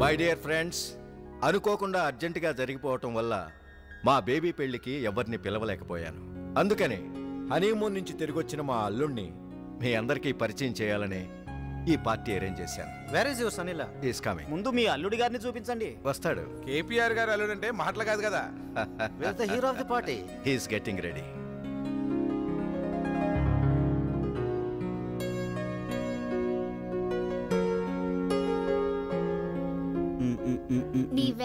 My dear friends అనుకోకుండా అర్జెంటుగా జరిగిపోవటం వల్ల మా బేబీ పెళ్ళికి ఎవరిని పిలవలేకపోయాను. అందుకని హనీమూన్ నుంచి తిరిగొచ్చిన మా అల్లుణ్ణి మీ అందరికీ పరిచయం చేయాలని ఈ పార్టీ అరేంజ్ చేశాను. Where is your son in law is coming ముందు మీ అల్లుడి గారిని చూపించండి. వస్తాడు. కేపీఆర్ గారు అల్లుడంటే మాటలు కాదు కదా. Hero of the party he's getting ready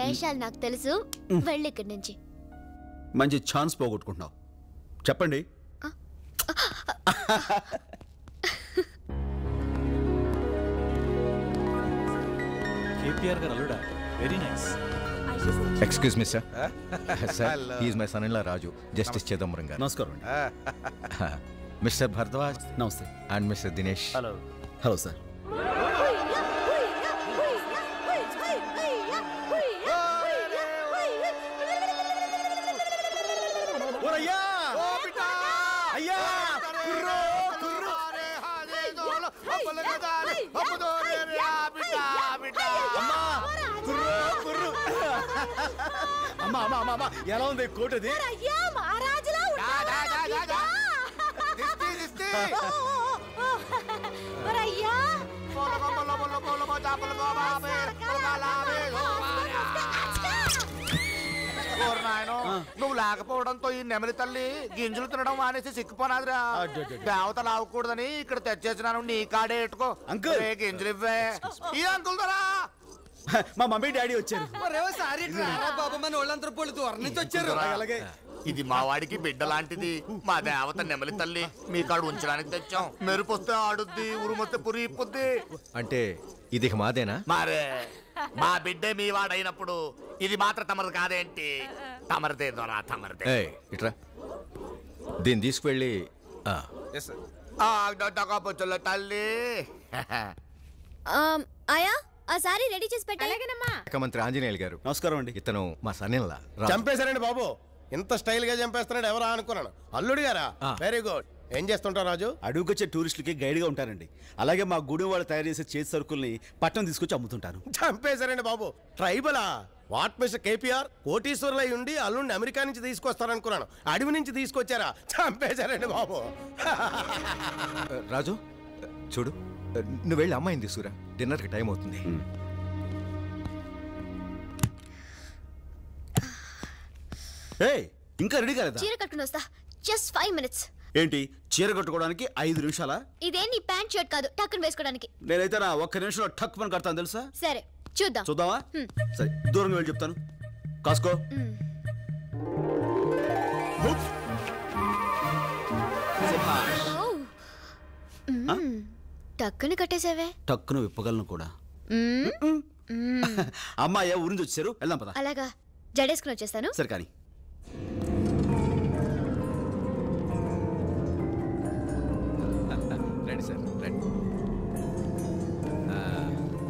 వేషాలు నాకు తెలుసు. వెళ్ళి ఇక్కడి నుంచి. మంచి ఛాన్స్ పోగొట్టుకుంటున్నావు. చెప్పండి. KPR garu Alluda. Very nice excuse me sir sir he's my son in Raju justice Chidambaram garu. నమస్కారం మిస్టర్ భరద్వాజ్ నమస్తే. And mister Dinesh hello hello sir అమ్మా అమ్మా అమ్మా అమ్మా ఎలా ఉంది అయ్యా మహారాజులా ఓరి నాయనో, నువ్వు లేకపోవడంతో ఈ నెమలి తల్లి గింజలు తినడం మానేసి సిక్కుపోనాదిరా దేవత లావకూడదని ఇక్కడ తెచ్చేసినాను నీ కాడే ఎట్టుకో అంకుల్. రే, గింజలు ఇవ్వే ఈ అంకుల్ దొరా మా మమ్మీ డాడీ వచ్చారు. అలాగే. ఇది మా వాడికి బిడ్డ లాంటిది మా దేవత నెమలి తల్లి. మీ కాడ ఉంచడానికి తెచ్చాం. మెరుపొస్తే ఆడుద్ది ఉరుమొస్తే పురి ఇప్పుద్ది. అంటే ఇది మాదేనా? మరే. మా బిడ్డే మీ వాడైనప్పుడు ఇది మాత్రం తమరు కాదేంటి? తమరిదే దొరా తమరిదే. ఏయ్ ఇట్రా. దీన్ని తీసుకువెళ్ళి ఆ, ఆ, డొడ్డకపోతుల తల్లి. ఆయా ఆ సారీ రెడీ చేసి పెట్టాలేగనమ్మా మంత్రి ఆంజనేయులు గారు. నమస్కారం అండి. ఇతను మా సన్నిల్లా చంపేశారండి బాబు. ఇంత స్టైల్గా చంపేస్తున్నాడు ఎవరా అనుకున్నాను. అల్లుడు గారా. వెరీ గుడ్ ఏం చేస్తుంటావు రాజు? అడుగుకొచ్చే టూరిస్టులకి గైడ్గా ఉంటానండి అలాగే మా గుడి వాళ్ళు తయారు చేసే చేతి సరుకుల్ని పట్టణం తీసుకొచ్చి అమ్ముతుంటాను చంపేశారండి బాబు. ట్రైబలా? What mister KPR? కోటీశ్వరులై ఉండి అల్లుడిని అమెరికా నుంచి తీసుకొస్తారనుకున్నాను. అడవి నుంచి తీసుకొచ్చారా? చంపేశారండి బాబు. రాజు చూడు. నువ్వు వెళ్ళి అమ్మాయిని తీసుకురా. డిన్నర్కి టైం అవుతుంది. ఏయ్ ఇంకా రెడీ కాలేదా? చీర కట్టుకుని వస్తా. జస్ట్ ఫైవ్ మినిట్స్ ఏంటి? చీర కట్టుకోవడానికి ఐదు నిమిషాలా? ఇదే నీ ప్యాంట్ షర్ట్ కాదు టక్కుని వేసుకోవడానికి. నేనైతే నా ఒక్క నిమిషంలో టక్ పని కడతాను తెలుసా? సరే చూద్దాం. చూద్దామా? సరే దూరంగా వెళ్ళి చెప్తాను. కాసుకో. టక్కుని కట్టేసావే టక్కును విప్పగలను కూడా. మ్మ్. అమ్మాయి ఊరి నుంచి వచ్చారు? వెళ్దాం పద. అలాగా. జడేసుకుని వచ్చేస్తాను. సరే కానీ. రండి సార్ రండి. ఆ,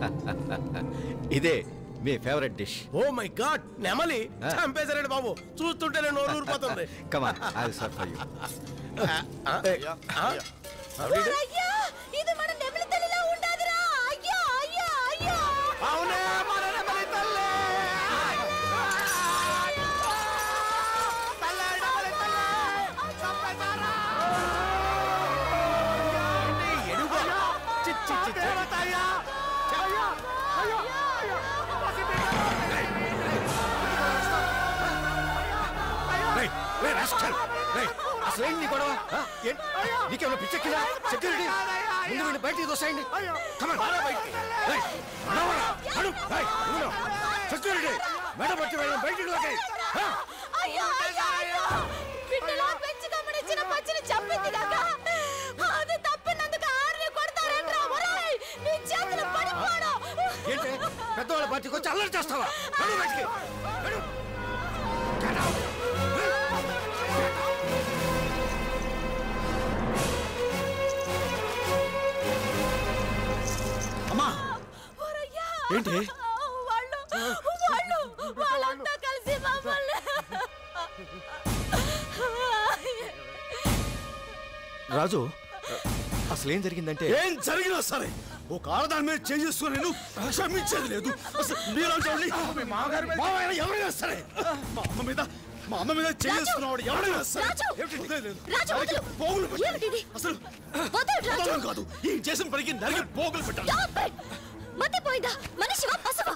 ఇదే మీ favourite dish. Oh my god నెమలి? చంపేశారండి బాబు. చూస్తుంటేనే నోరు ఊరిపోతుంది. Come on I serve for you అయ్యా ఇది మన అసలు ఏంటి గొడవ? నీకేమైనా పిచ్చెక్కిందా సెక్యూరిటీ? ముందు వీడిని బయటికి దోసేయండి సెక్యూరిటీ! మెడ పట్టి వెళ్ళం బయటికి ఏంటి? పెద్దవాళ్ళ పార్టీకి వచ్చి అల్లరి చేస్తావా? ఏంటి? వాళ్ళు వాళ్ళు వాళ్ళంతా కలిసి మమ్మల్ని రాజు అసలు ఏం జరిగిందంటే ఏం జరిగినా సరే ఒక ఆడదాని మీద చేసుకుని నేను క్షమించేది లేదు. అసలు ఎవరైనా సరే మా అమ్మ మీద మా అమ్మ మీద నరికి వదిలు! పోగులు? అసలు కాదు. ఈ చేసిన పనికి నరికి పోగులు పెట్టాలి! మతిపోయిందా? మనిషివా? పశువా.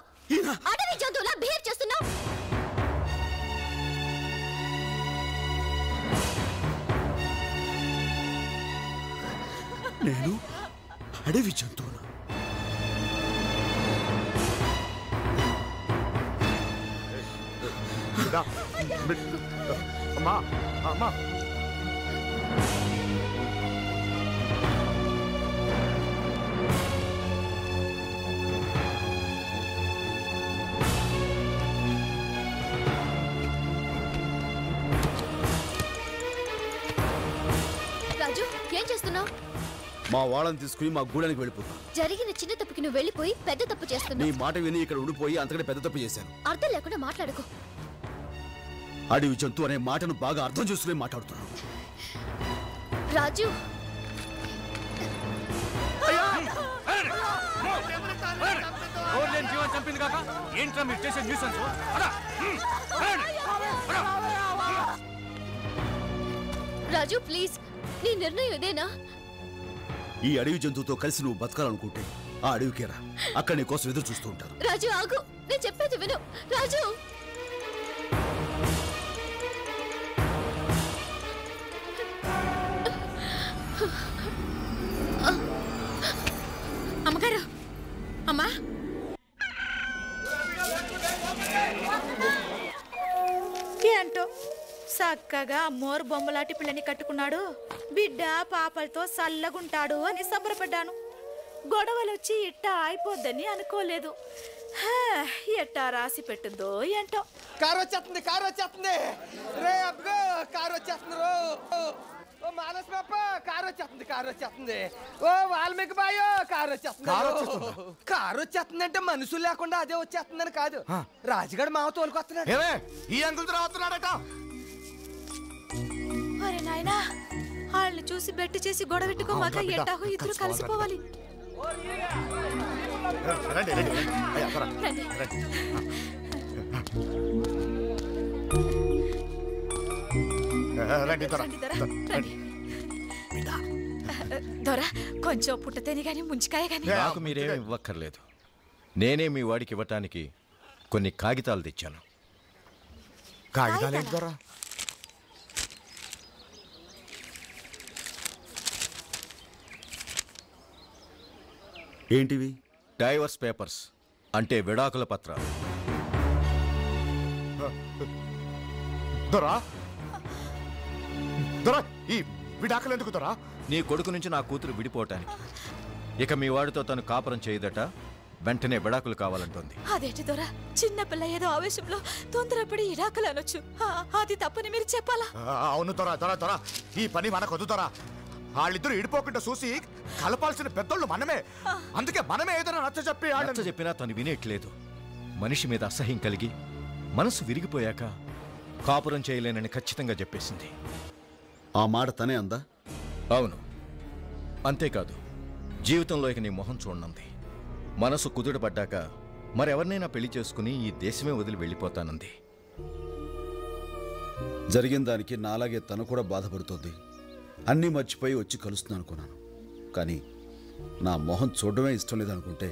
అడవి జంతువులా బిహేవ్ చేస్తున్నావు? నేను అడవి జంతువును? అమ్మా అమ్మా. మా వాళ్ళని తీసుకుని మా గూడానికి వెళ్ళిపోతా జరిగిన చిన్న తప్పుకి నువ్వు వెళ్ళిపోయి పెద్ద తప్పు నీ చేస్తున్నావు మాట విని ఇక్కడ ఉండిపోయి అంతకంటే పెద్ద తప్పు చేశాను. అర్థం లేకుండా మాట్లాడుకో. అడవి జంతువు అనే మాటను బాగా అర్థం చేసుకుని మాట్లాడుతున్నాను రాజు. జీవన్ చంపింది కాక ఏంట్రా మీరు చేసే న్యూసెన్స్ రాజు ప్లీజ్. నీ నిర్ణయం ఇదేనా? ఈ అడవి జంతువుతో కలిసి నువ్వు బతకాలనుకుంటే ఆ అడవికేరా అక్కడ నీ కోసం ఎదురు చూస్తూ ఉంటారు రాజు ఆగు. నేను చెప్పేది విను. రాజు! అమ్మగారు అమ్మా ఏంటో చక్కగా అమ్మోరు బొమ్మలాటి పిల్లని కట్టుకున్నాడు. బిడ్డ పాపలతో సల్లగుంటాడు అని సంబరపడ్డాను. గొడవలొచ్చి ఇట్టా అయిపోద్దని అనుకోలేదు. హా, ఎట్టా రాసి పెట్టిందో ఏంటో. కారు వచ్చేస్తుంది కారు వచ్చేస్తుంది. రే అబ్బో కారు వచ్చేస్తుంది రో ఓ మానస్ పాప కారు వచ్చేస్తుంది కారు వచ్చేస్తుంది. ఓ వాల్మీకి బాయో కారు వచ్చేస్తుంది కారు వచ్చేస్తుంది? అంటే మనుషులు లేకుండా అదే వచ్చేస్తుందని కాదు. రాజుగాడు మావ తోలుకొస్తున్నాడు. ఏమే ఈ అంకుల్ రావుతున్నాడట అరే నాయనా వాళ్ళని చూసి బెట్టి చేసి గొడవ పెట్టుకోమాక ఎట్టాగో ఇద్దరు కలిసిపోవాలి. రండి రండి. అయ్యా, త్వర. రండి. రండి త్వర. రండి దొర రండి దొర కొంచెం పుట్టతేని గాని ముంచికాయ గాని. నాకు మీరేమి ఇవ్వక్కర్లేదు. నేనే మీ వాడికి ఇవ్వటానికి కొన్ని కాగితాలు తెచ్చాను. కాగితాలు ఏంటి త్వర? ఏంటివి? డైవర్స్ పేపర్స్ అంటే విడాకుల పత్రాలు. దొరా? దొరా ఈ విడాకులు ఎందుకు దొరా? నీ కొడుకు నుంచి నా కూతురు విడిపోవటానికి. ఇక మీ వాడితో తను కాపురం చేయదట వెంటనే విడాకులు కావాలంటోంది. అదేంటి దొర? చిన్న పిల్ల ఏదో ఆవేశంలో తొందరపడి ఇరాకులు అనొచ్చు. ఆ, అది తప్పని మీరు చెప్పాలా? ఆ, అవును దొరా దొరా దొరా. ఈ పని మనకు వద్దు దొరా. వాళ్ళిద్దరు ఇడిపోకుండా చూసి కలపాల్సిన పెద్దోళ్ళు మనమే. అందుకే మనమే ఏదైనా నచ్చ చెప్పి నచ్చ చెప్పినా తను వినేట్లేదు. మనిషి మీద అసహ్యం కలిగి మనసు విరిగిపోయాక కాపురం చేయలేనని ఖచ్చితంగా చెప్పేసింది. ఆ మాట తనే అందా? అవును. అంతేకాదు జీవితంలో ఇక నీ మొహం చూడనంది. మనసు కుదుటపడ్డాక మరెవరినైనా పెళ్ళి చేసుకుని ఈ దేశమే వదిలి వెళ్ళిపోతానంది. జరిగిన దానికి నాలాగే తను కూడా బాధపడుతోంది. అన్నీ మర్చిపోయి వచ్చి కలుస్తున్నాను అనుకున్నాను కానీ నా మొహం చూడడమే ఇష్టం లేదనుకుంటే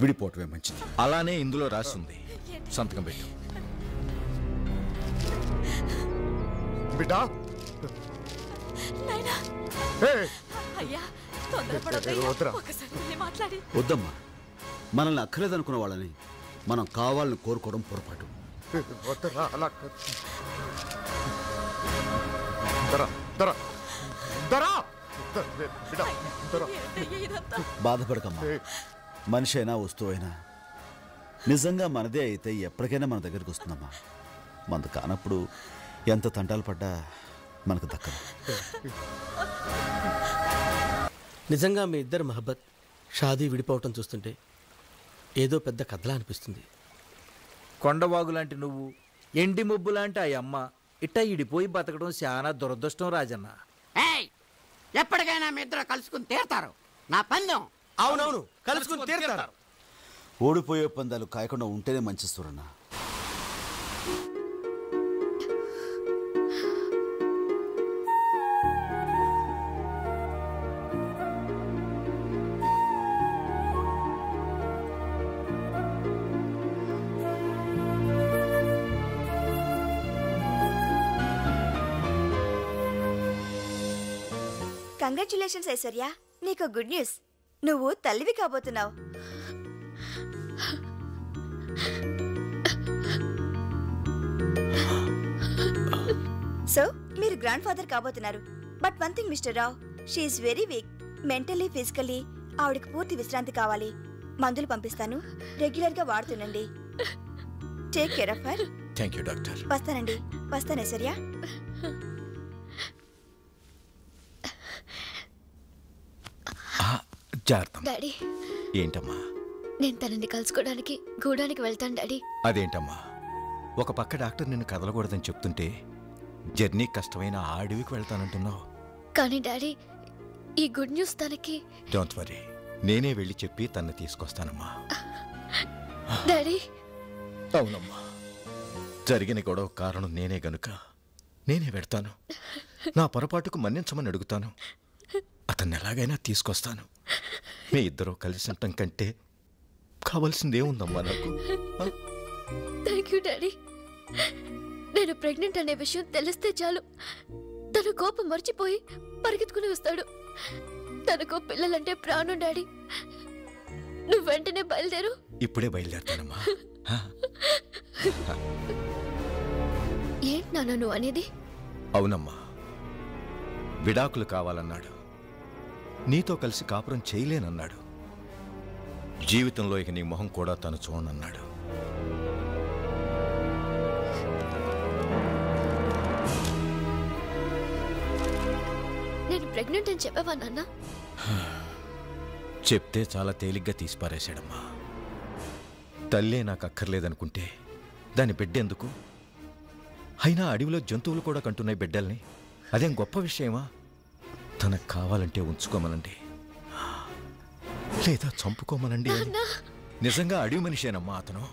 విడిపోవటమే మంచిది. అలానే ఇందులో రాసింది. సంతకం పెట్టు. బిడ్డా! వద్దమ్మా. మనల్ని అక్కర్లేదనుకున్న వాళ్ళని మనం కావాలని కోరుకోవడం పొరపాటు. బాధపడకమ్మా. మనిషి అయినా వస్తువు అయినా నిజంగా మనదే అయితే ఎప్పటికైనా మన దగ్గరికి వస్తుందమ్మా. మనది కానప్పుడు ఎంత తంటాలు పడ్డా మనకు దక్కదు. నిజంగా మీ ఇద్దరు మహబ్బత్ షాదీ విడిపోవటం చూస్తుంటే ఏదో పెద్ద కథలా అనిపిస్తుంది. కొండవాగు లాంటి నువ్వు ఎండి ముబ్బు లాంటి ఆ అమ్మ ఇట్ట ఇడిపోయి బతకడం చాలా దురదృష్టం రాజన్న. ఎప్పటికైనా మీ ఇద్దరు కలుసుకుని తీరతారు. నా పందెం. అవునవును కలుసుకుని తీరుతారు. ఓడిపోయే పందాలు కాయకుండా ఉంటేనే మంచి సూరన్న. కంగ్రాచులేషన్స్ ఐశ్వర్య. నీకు గుడ్ న్యూస్. నువ్వు తల్లివి కాబోతున్నావు. సో మీరు గ్రాండ్ ఫాదర్ కాబోతున్నారు. But one thing mister Rao she's very weak. Mentally physically ఆవిడకి పూర్తి విశ్రాంతి కావాలి. మందులు పంపిస్తాను. రెగ్యులర్గా వాడుతుండండి. Take care of her thank you doctor. వస్తానండి. వస్తాను ఐశ్వర్య. జాగ్రత్త. డాడీ. ఏంటమ్మా? నేను తనని కలుసుకోవడానికి గూడానికి వెళ్తాను డాడీ. అదేంటమ్మా? ఒక పక్క డాక్టర్ నిన్ను కదలకూడదని చెప్తుంటే జర్నీ కష్టమైన ఆ అడవికి వెళ్తానంటున్నావు. కానీ డాడీ ఈ గుడ్ న్యూస్ తనకి. డోంట్ వరీ నేనే వెళ్ళి చెప్పి తన్ని తీసుకొస్తానమ్మా. డాడీ. అవునమ్మా. జరిగిన గొడవ కారణం నేనే గనుక. నేనే పెడతాను నా పొరపాటుకు మన్నించమని అడుగుతాను. అతన్ని ఎలాగైనా తీసుకొస్తాను. మీ ఇద్దరూ కలిసి ఉండటం కంటే కావలసిందేముందమ్మా నాకు? ఆ? థ్యాంక్ యూ డాడీ నేను ప్రెగ్నెంట్ అనే విషయం తెలిస్తే చాలు. తన కోపం మర్చిపోయి పరిగెత్తుకుని వస్తాడు. తనకు పిల్లలంటే ప్రాణం డాడీ నువ్వు వెంటనే బయలుదేరు. ఇప్పుడే బయలుదేరుతానమ్మా? ఏంటి నాన్న నువ్వు అనేది? అవునమ్మా. విడాకులు కావాలన్నాడు. నీతో కలిసి కాపురం చేయలేనన్నాడు. జీవితంలో ఇక నీ మొహం కూడా తను చూడనన్నాడు. నేను ప్రెగ్నెంట్ అని చెప్పావా నాన్న? చెప్తే చాలా తేలిగ్గా తీసిపారేశాడమ్మా. తల్లే నాకు అక్కర్లేదనుకుంటే దాని బిడ్డెందుకు అయినా అడవిలో జంతువులు కూడా కంటున్నాయి బిడ్డల్ని. అదేం గొప్ప విషయమా? తనకు కావాలంటే ఉంచుకోమనండి. లేదా చంపుకోమనండి. నిజంగా అడవి మనిషేనమ్మా అతను.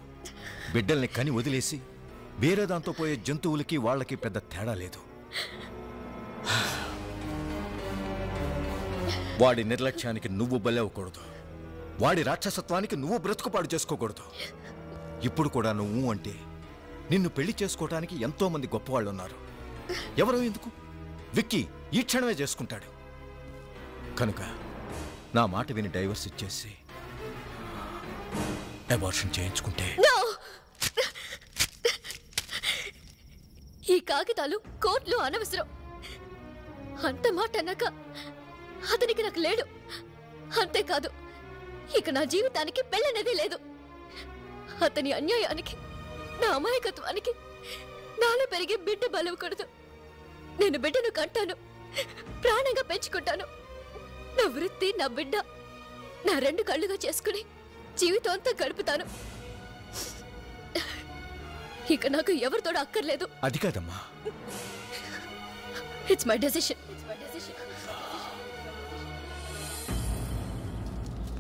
బిడ్డల్ని కని వదిలేసి వేరే దాంతో పోయే జంతువులకి వాళ్ళకి పెద్ద తేడా లేదు. వాడి నిర్లక్ష్యానికి నువ్వు బలవ్వకూడదు వాడి రాక్షసత్వానికి నువ్వు బ్రతుకుపాడు చేసుకోకూడదు. ఇప్పుడు కూడా నువ్వు అంటే నిన్ను పెళ్ళి చేసుకోవడానికి ఎంతో మంది గొప్పవాళ్ళు ఉన్నారు ఎవరో ఎందుకు? విక్కీ! ఈ క్షణమే చేసుకుంటాడు. కనుక నా మాట విని డైవర్స్ ఇచ్చేసి అబార్షన్ చేయించుకుంటే ఈ కాగితాలు కోర్టులో అనవసరం. అంత మాట అన్నాక అతనికి నాకు లేడు. అంతేకాదు ఇక నా జీవితానికి పెళ్ళనేది లేదు. అతని అన్యాయానికి నా అమాయకత్వానికి నాలో పెరిగే బిడ్డ బలవకూడదు నేను బిడ్డను కంటాను ప్రాణంగా పెంచుకుంటాను. నా వృత్తి నా బిడ్డ నా రెండు కళ్ళుగా చేసుకుని జీవితం అంతా గడుపుతాను. ఇక నాకు ఎవరితోడు అక్కర్లేదు. అది కాదమ్మా. It's my decision